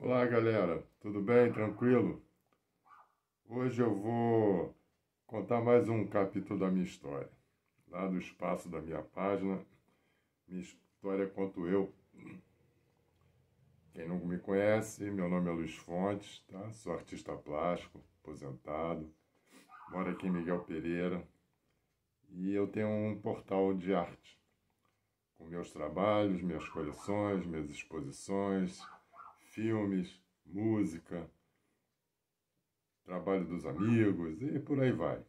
Olá galera, tudo bem? Tranquilo? Hoje eu vou contar mais um capítulo da minha história. Lá do espaço da minha página, minha história quanto eu. Quem não me conhece, meu nome é Luiz Fontes, tá? Sou artista plástico, aposentado, moro aqui em Miguel Pereira e eu tenho um portal de arte com meus trabalhos, minhas coleções, minhas exposições, filmes, música, trabalho dos amigos e por aí vai.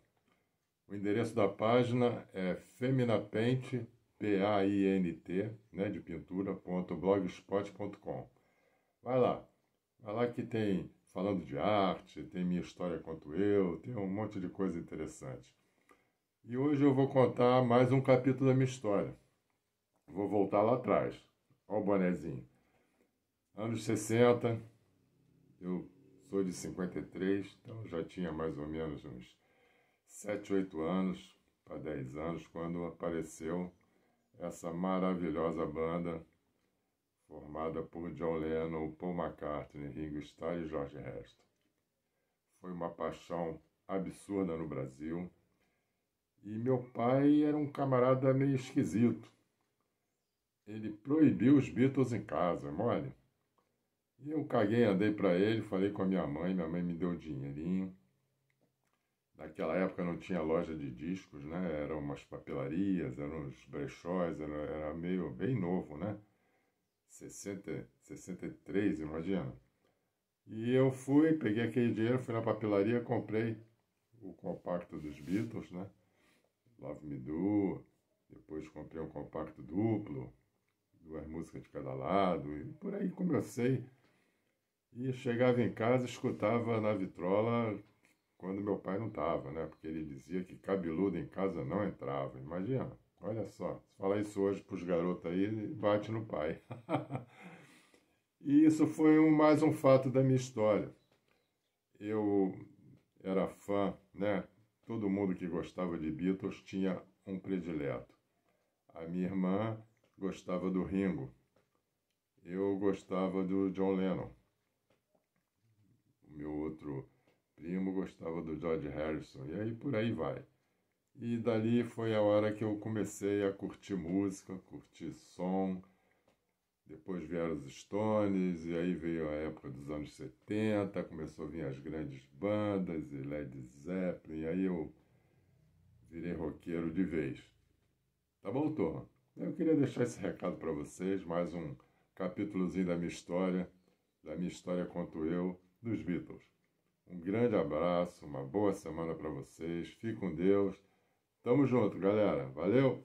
O endereço da página é feminapente, P-A-I-N-T, né, de pintura, ponto, blogspot.com. Vai lá, vai lá que tem falando de arte, tem minha história quanto eu, tem um monte de coisa interessante. E hoje eu vou contar mais um capítulo da minha história. Vou voltar lá atrás. Olha o bonezinho. Anos 60, eu sou de 53, então já tinha mais ou menos uns 7, 8 anos para 10 anos quando apareceu essa maravilhosa banda formada por John Lennon, Paul McCartney, Ringo Starr e George Harrison. Foi uma paixão absurda no Brasil. E meu pai era um camarada meio esquisito. Ele proibiu os Beatles em casa, mole. E eu caguei, andei para ele, falei com a minha mãe, minha mãe me deu dinheirinho. Naquela época não tinha loja de discos, né? Eram umas papelarias, eram uns brechóis, era, era meio bem novo, né? 60, 63, imagina. E eu fui, peguei aquele dinheiro, fui na papelaria, comprei o compacto dos Beatles, né? Love Me Do, depois comprei um compacto duplo, duas músicas de cada lado, e por aí comecei. E chegava em casa, escutava na vitrola quando meu pai não estava, né? Porque ele dizia que cabeludo em casa não entrava. Imagina, olha só, se falar isso hoje para os garotos aí, bate no pai. e isso foi um, mais um fato da minha história. Eu era fã, né? Todo mundo que gostava de Beatles tinha um predileto. A minha irmã gostava do Ringo. Eu gostava do John Lennon. Outro primo gostava do George Harrison. E aí por aí vai. E dali foi a hora que eu comecei a curtir música, curtir som. Depois vieram os Stones, e aí veio a época dos anos 70, começou a vir as grandes bandas, e Led Zeppelin, e aí eu virei roqueiro de vez. Tá bom, turma? Eu queria deixar esse recado para vocês, mais um capítulozinho da minha história, da minha história quanto eu, dos Beatles. Um grande abraço, uma boa semana para vocês, fique com Deus. Tamo junto, galera. Valeu!